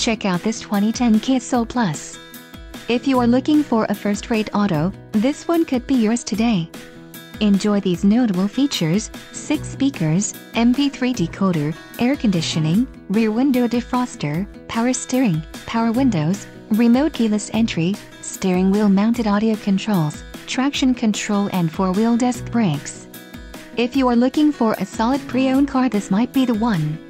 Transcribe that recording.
Check out this 2010 Kia Soul Plus. If you are looking for a first-rate auto, this one could be yours today. Enjoy these notable features, 6 speakers, MP3 decoder, air conditioning, rear window defroster, power steering, power windows, remote keyless entry, steering wheel mounted audio controls, traction control and 4-wheel disc brakes. If you are looking for a solid pre-owned car this might be the one.